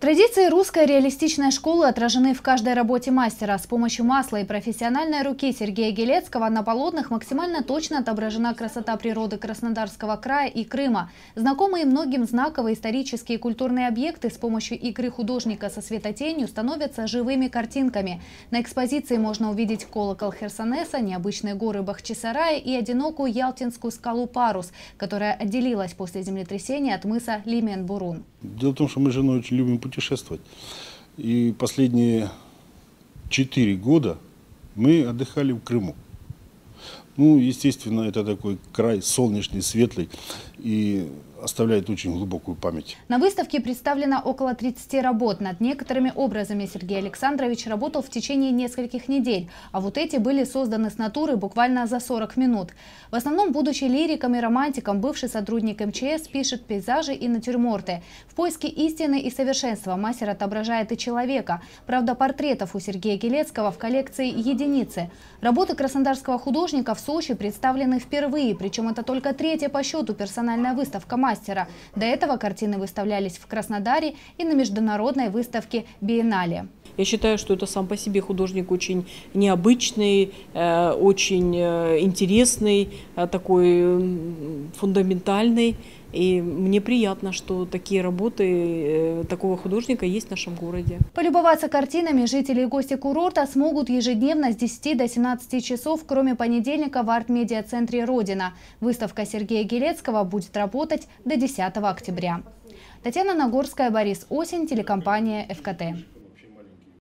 Традиции русской реалистичной школы отражены в каждой работе мастера. С помощью масла и профессиональной руки Сергея Гелецкого на полотнах максимально точно отображена красота природы Краснодарского края и Крыма. Знакомые многим знаковые исторические и культурные объекты с помощью игры художника со светотенью становятся живыми картинками. На экспозиции можно увидеть колокол Херсонеса, необычные горы Бахчисарая и одинокую ялтинскую скалу Парус, которая отделилась после землетрясения от мыса Лимен-Бурун. Дело в том, что мы с женой очень любим путешествовать. И последние четыре года мы отдыхали в Крыму. Ну, естественно, это такой край солнечный, светлый. И оставляет очень глубокую память. На выставке представлено около 30 работ. Над некоторыми образами Сергей Александрович работал в течение нескольких недель, а вот эти были созданы с натуры буквально за 40 минут. В основном, будучи лириком и романтиком, бывший сотрудник МЧС пишет пейзажи и натюрморты. В поиске истины и совершенства мастер отображает и человека. Правда, портретов у Сергея Гелецкого в коллекции единицы. Работы краснодарского художника в Сочи представлены впервые, причем это только третья по счету персональная выставка мастера. До этого картины выставлялись в Краснодаре и на международной выставке «Биеннале». Я считаю, что это сам по себе художник очень необычный, э, очень э, интересный, э, такой фундаментальный. И мне приятно, что такие работы такого художника есть в нашем городе. Полюбоваться картинами жители и гости курорта смогут ежедневно с 10 до 17 часов, кроме понедельника в арт-медиа-центре «Родина». Выставка Сергея Гелецкого будет работать до 10 октября. Татьяна Нагорская, Борис Осень, телекомпания «ФКТ».